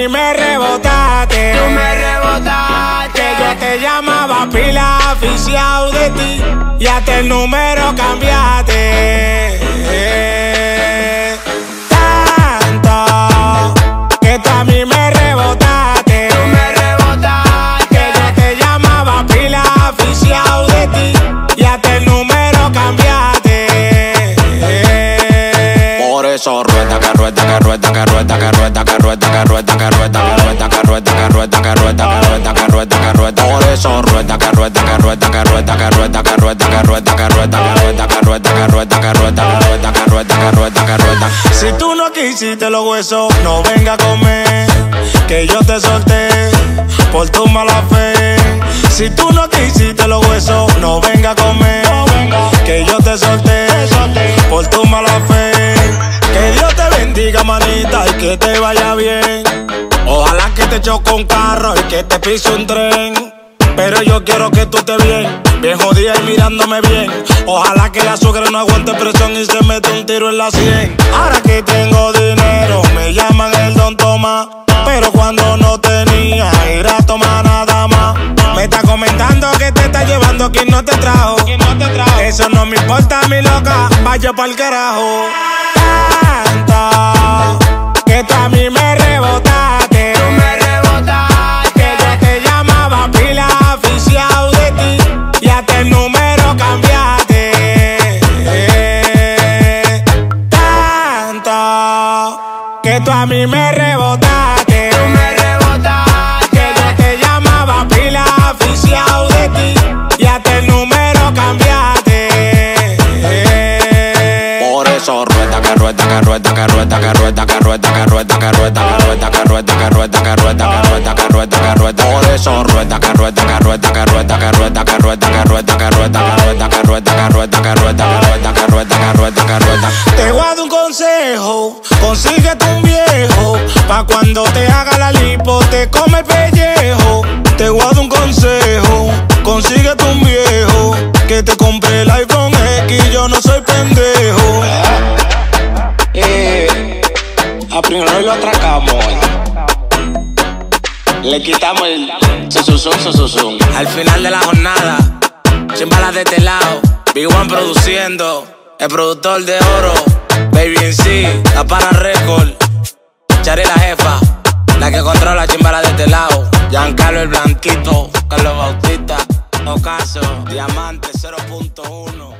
Mí me rebotaste. Tú me rebotaste. Yo te llamaba pila oficial de ti. Y hasta el número cambiaste. Eso rueda, que rueda, que rueda, que rueda, que rueda, que rueda, que rueda, que rueda, que rueda, que rueda, que rueda, que rueda, que rueda, que rueda, que rueda, que rueda. Si tú no quisiste los huesos, no venga a comer. Que yo te solté por tu mala fe. Si tú no quisiste los huesos, no venga a comer. Bendiga, manita, y que te vaya bien. Ojalá que te choque un carro y que te pise un tren. Pero yo quiero que tú estés bien, bien jodida y mirándome bien. Ojalá que la suegra no aguante presión y se mete un tiro en la sien. Ahora que tengo dinero, me llaman el don Tomás. Pero cuando no tenía, ir a tomar nada más. Me está comentando que te está llevando quien no te trajo. Eso no me importa, mi loca, vaya pa'l carajo. Que tú a mí me rebotaste. Tú me rebotaste. Que yo te llamaba pila oficial de ti y hasta el número cambiaste. Tanto que tú a mí me rebotaste. Rueda, que rueda, que rueda, que rueda, que rueda, que rueda, que rueda, que rueda, que rueda, que rueda, que rueda, que rueda, que rueda, que rueda, que rueda, que rueda. Te voy a dar un consejo, consíguete un viejo, pa' cuando te haga la lipo te come el pellejo. Primero lo atracamos. Le quitamos el susuzum, susuzum. Al final de la jornada, sin de este lado, Big One produciendo, el productor de oro, Baby en sí, la para record, Chari la jefa, la que controla chimbala de este lado, Giancarlo el Blanquito, Carlos Bautista, Ocaso, Diamante 0.1.